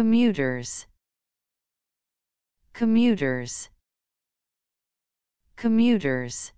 commuters. Commuters. Commuters.